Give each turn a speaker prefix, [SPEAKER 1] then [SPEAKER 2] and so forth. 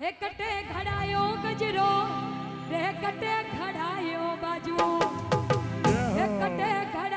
[SPEAKER 1] हे कटे खड़ायो गजरो कटे खड़ायो बाजू। कटे खड़ा